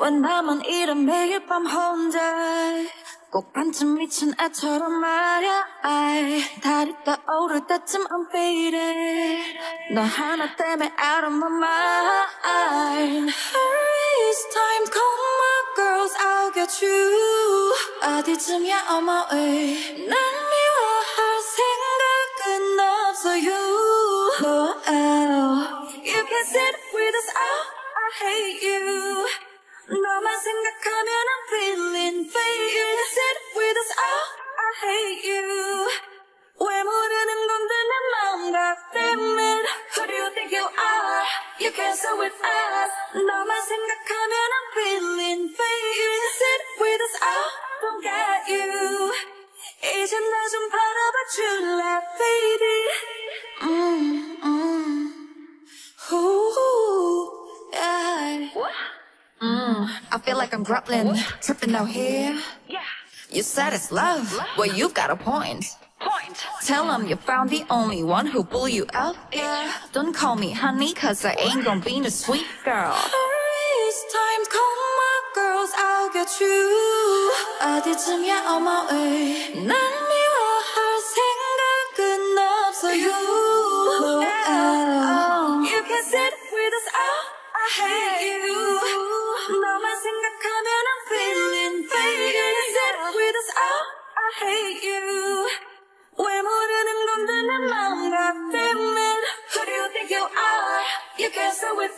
왜 나만 이래 매일 밤 혼자 꼭 반쯤 미친 애처럼 말야 아이 달이 떠오를 때쯤 I'm faded 너 하나 때문에 out of my mind Hurry it's time come on girls I'll get you 어디쯤이야 on my way 난 미워할 생각은 없어요 no, oh. You can sit with us oh, I hate you You can sit with us 너만 생각하면 I'm feeling fake You can sit with us oh, don't get you 이제 나 좀 바라봐 줄래 baby 음, 음. Ooh, yeah. Mm, I feel like I'm grappling, tripping out here. Yeah. You said it's love. Well, you've got a point. Point. Tell them you found the only one who pull you out. Yeah. Don't call me honey, cause I ain't gonna be the sweet girl. It's time, come on, girls, I'll get you. 어디쯤이야, on my way. 난 미워할 생각은 없어요. Oh, You can sit with us, oh, I hate you. 너만 생각하면 I'm feeling fake. You can sit with us, oh, I hate you.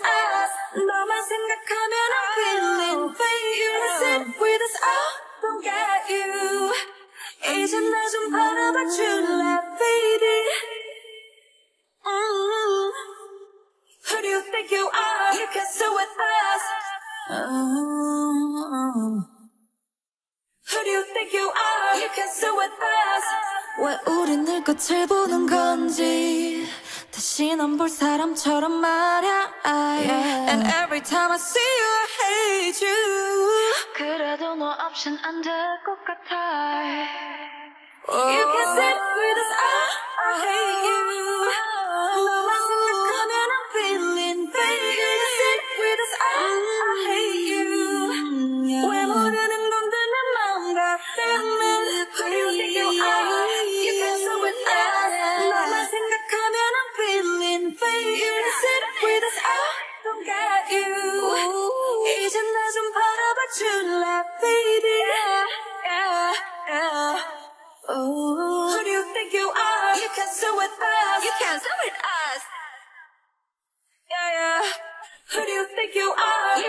Us 너만 생각하면 I'm feeling fake You sit with us, oh, don't get you 이제 나좀 바라봐 줄래, baby mm. Who do you think you are? You can sit with us Oh. Who do you think you are? You can sit with us. 왜 우린 늘 끝을 보는 건지 다시 넌 볼 사람처럼 말야 I, And every time I see you I hate you 그래도 너 없인 안될 것 같아 You can sit with us I, I hate you With us You can sit with us Yeah, yeah. Who do you think you are?